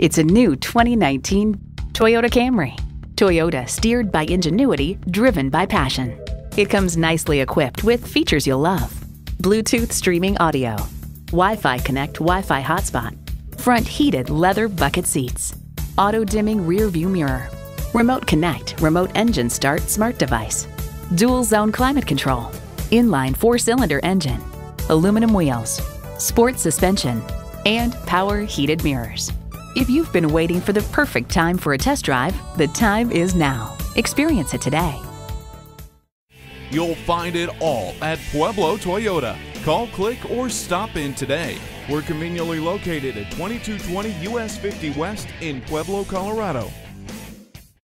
It's a new 2019 Toyota Camry. Toyota steered by ingenuity, driven by passion. It comes nicely equipped with features you'll love. Bluetooth streaming audio, Wi-Fi Connect Wi-Fi hotspot, front heated leather bucket seats, auto dimming rear view mirror, remote connect remote engine start smart device, dual zone climate control, inline four cylinder engine, aluminum wheels, sports suspension, and power heated mirrors. If you've been waiting for the perfect time for a test drive, the time is now. Experience it today. You'll find it all at Pueblo Toyota. Call, click, or stop in today. We're conveniently located at 2220 US 50 West in Pueblo, Colorado.